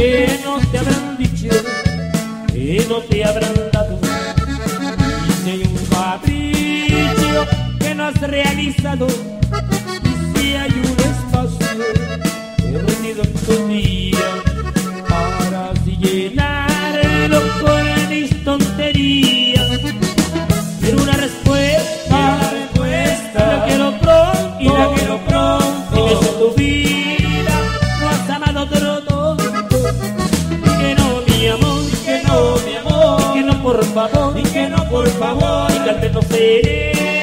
te habrán dicho? ¿Qué no te habrán dado? Y si hay un capricho que no has realizado, y si hay un espacio perdido en tu día, por favor, Y que no, por favor. y que al menos eso,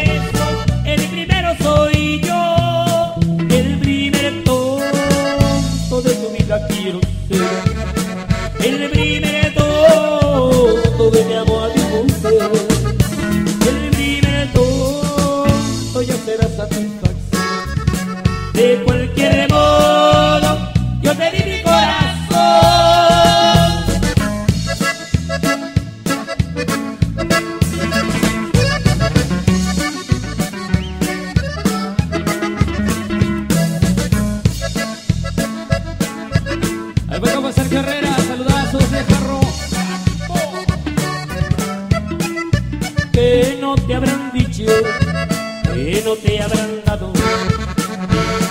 te habrán dicho, que no te habrán dado.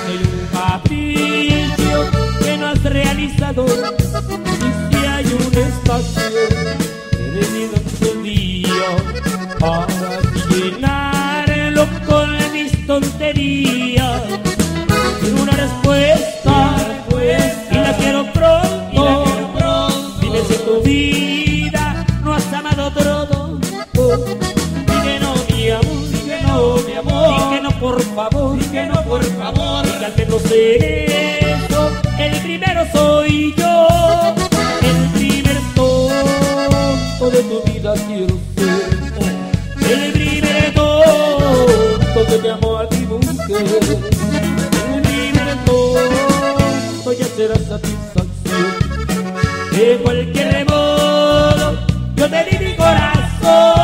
Hay un capricho que no has realizado, y si hay un espacio perdido en tu día, para llenarlo con mis tonterías. Quiero una respuesta. Por favor. al menos eso, el primero soy yo, el primer tonto de tu vida quiero ser, el primer tonto que te amo a ti mujer, el primer tonto ya será satisfacción, de cualquier modo yo te di mi corazón.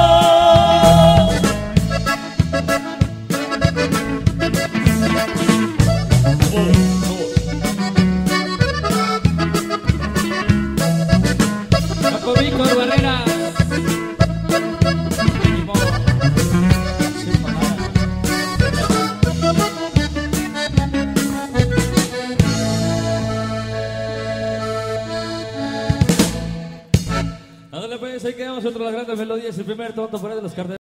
Ahí quedamos otro las grandes melodías, el primer tonto ahí de los carteles.